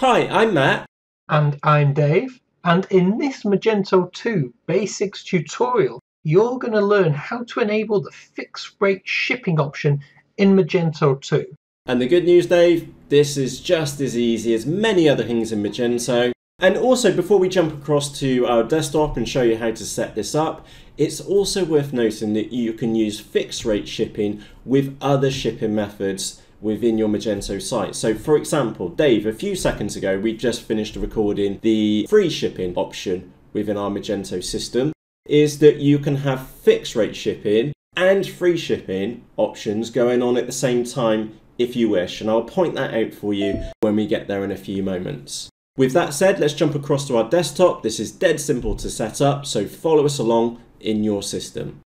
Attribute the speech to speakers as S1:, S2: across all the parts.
S1: Hi, I'm Matt.
S2: And I'm Dave. And in this Magento 2 Basics tutorial, you're going to learn how to enable the fixed rate shipping option in Magento 2.
S1: And the good news, Dave, this is just as easy as many other things in Magento. And also, before we jump across to our desktop and show you how to set this up, it's also worth noting that you can use fixed rate shipping with other shipping methods within your Magento site. So for example, Dave, a few seconds ago, we just finished recording the free shipping option within our Magento system is that you can have fixed rate shipping and free shipping options going on at the same time if you wish. And I'll point that out for you when we get there in a few moments. With that said, let's jump across to our desktop. This is dead simple to set up, so follow us along in your system.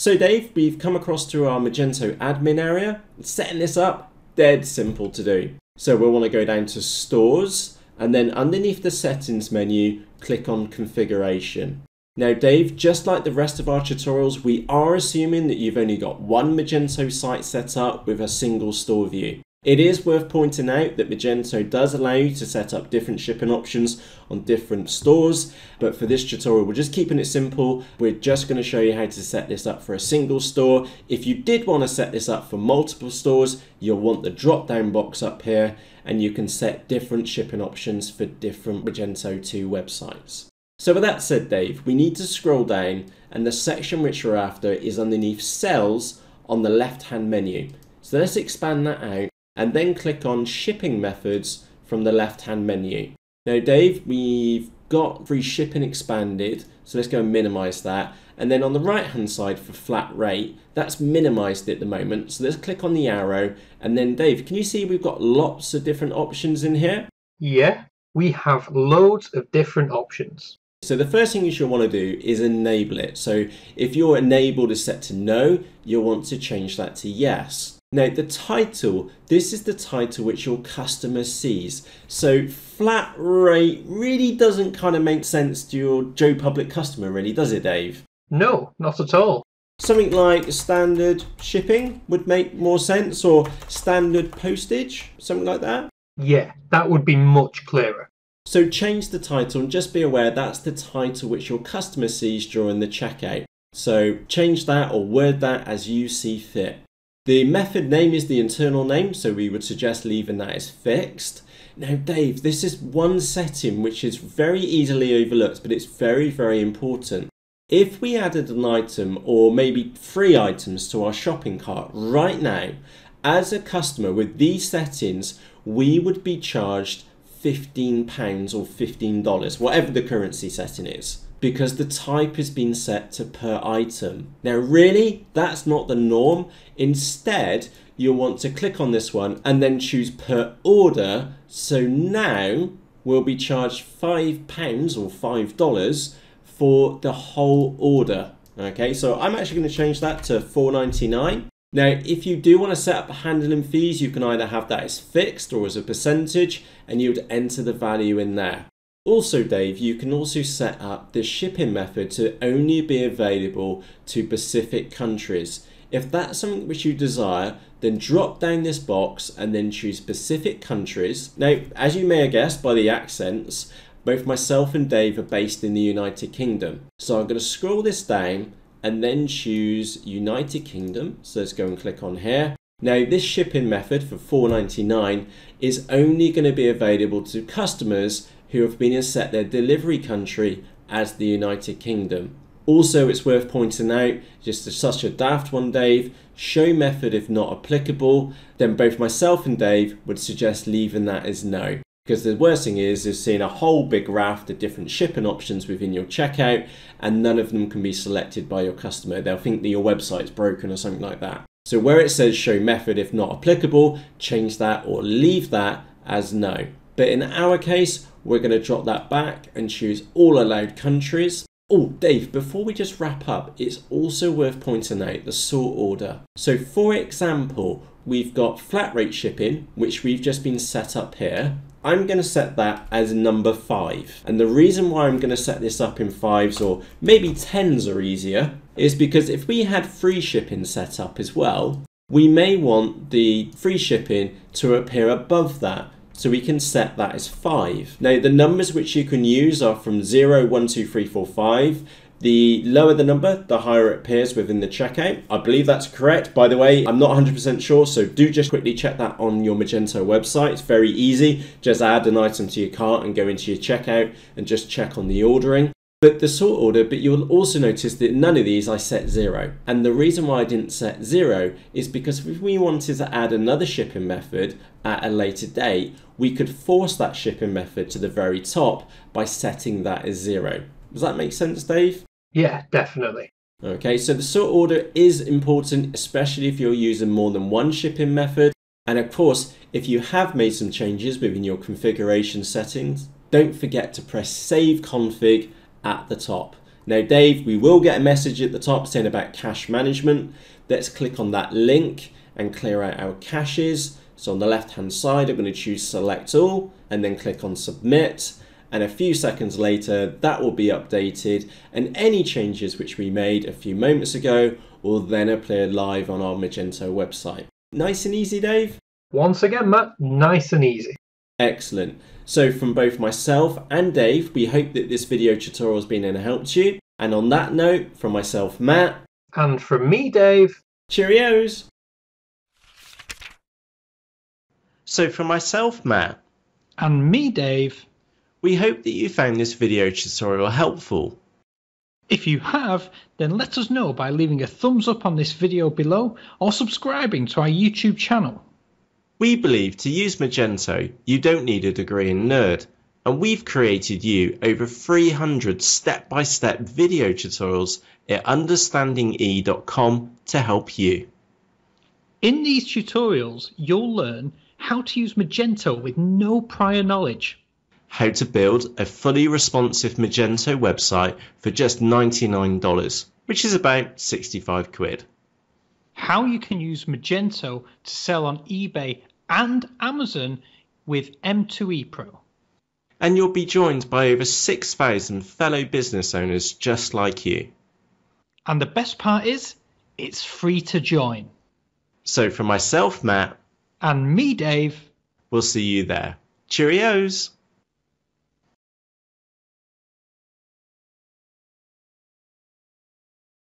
S1: So Dave, we've come across to our Magento admin area. Setting this up, dead simple to do. So we'll want to go down to stores and then underneath the settings menu, click on configuration. Now Dave, just like the rest of our tutorials, we are assuming that you've only got one Magento site set up with a single store view. It is worth pointing out that Magento does allow you to set up different shipping options on different stores, but for this tutorial we're just keeping it simple. We're just going to show you how to set this up for a single store. If you did want to set this up for multiple stores, you'll want the drop down box up here and you can set different shipping options for different Magento 2 websites. So with that said Dave, we need to scroll down and the section which we're after is underneath sales on the left hand menu. So let's expand that out and then click on shipping methods from the left hand menu. Now Dave, we've got free shipping expanded, so let's go and minimize that. And then on the right hand side for flat rate, that's minimized at the moment. So let's click on the arrow and then Dave, can you see we've got lots of different options in here?
S2: Yeah, we have loads of different options.
S1: So the first thing you should want to do is enable it. So if your enabled is set to no, you'll want to change that to yes. Now the title, this is the title which your customer sees. So flat rate really doesn't kind of make sense to your Joe Public customer really, does it Dave?
S2: No, not at all.
S1: Something like standard shipping would make more sense or standard postage, something like that?
S2: Yeah, that would be much clearer.
S1: So change the title and just be aware that's the title which your customer sees during the checkout. So change that or word that as you see fit. The method name is the internal name, so we would suggest leaving that as fixed. Now, Dave, this is one setting which is very easily overlooked, but it's very, very important. If we added an item or maybe three items to our shopping cart right now, as a customer with these settings, we would be charged £15 or $15, whatever the currency setting is because the type has been set to per item. Now really, that's not the norm. Instead, you'll want to click on this one and then choose per order. So now we'll be charged £5 or $5 for the whole order. Okay, so I'm actually going to change that to $4.99. Now, if you do want to set up handling fees, you can either have that as fixed or as a percentage, and you would enter the value in there. Also, Dave, you can also set up the shipping method to only be available to specific countries. If that's something which you desire, then drop down this box and then choose specific countries. Now, as you may have guessed by the accents, both myself and Dave are based in the United Kingdom. So I'm going to scroll this down and then choose United Kingdom. So let's go and click on here. Now this shipping method for $4.99 is only going to be available to customers who have been set their delivery country as the United Kingdom. Also, it's worth pointing out, just as such a daft one, Dave, show method if not applicable, then both myself and Dave would suggest leaving that as no. Because the worst thing is, is seeing a whole big raft of different shipping options within your checkout, and none of them can be selected by your customer. They'll think that your website's broken or something like that. So where it says show method if not applicable, change that or leave that as no. But in our case, we're going to drop that back and choose all allowed countries. Oh, Dave, before we just wrap up, it's also worth pointing out the sort order. So for example, we've got flat rate shipping, which we've just been set up here. I'm going to set that as number five. And the reason why I'm going to set this up in fives or maybe tens are easier is because if we had free shipping set up as well, we may want the free shipping to appear above that. So we can set that as 5. Now the numbers which you can use are from 0, 1, 2, 3, 4, 5. The lower the number, the higher it appears within the checkout. I believe that's correct. By the way, I'm not 100% sure, so do just quickly check that on your Magento website. It's very easy. Just add an item to your cart and go into your checkout and just check on the ordering. But the sort order, but you'll also notice that none of these I set zero. And the reason why I didn't set zero is because if we wanted to add another shipping method at a later date, we could force that shipping method to the very top by setting that as zero. Does that make sense, Dave?
S2: Yeah, definitely.
S1: Okay, so the sort order is important, especially if you're using more than one shipping method. And of course, if you have made some changes within your configuration settings, don't forget to press Save Config at the top. Now, Dave, we will get a message at the top saying about cache management. Let's click on that link and clear out our caches. So on the left hand side, I'm going to choose Select All and then click on Submit and a few seconds later that will be updated and any changes which we made a few moments ago will then appear live on our Magento website. Nice and easy, Dave?
S2: Once again, Matt, nice and easy.
S1: Excellent. So from both myself and Dave, we hope that this video tutorial has been and helped you. And on that note, from myself, Matt.
S2: And from me, Dave.
S1: Cheerios. So from myself, Matt.
S2: And me, Dave.
S1: We hope that you found this video tutorial helpful.
S2: If you have, then let us know by leaving a thumbs up on this video below or subscribing to our YouTube channel.
S1: We believe to use Magento, you don't need a degree in Nerd, and we've created you over 300 step-by-step video tutorials at understandinge.com to help you.
S2: In these tutorials, you'll learn how to use Magento with no prior knowledge
S1: how to build a fully responsive Magento website for just $99, which is about 65 quid.
S2: How you can use Magento to sell on eBay and Amazon with M2E Pro.
S1: And you'll be joined by over 6,000 fellow business owners just like you.
S2: And the best part is, it's free to join.
S1: So, for myself, Matt,
S2: and me, Dave,
S1: we'll see you there. Cheerios!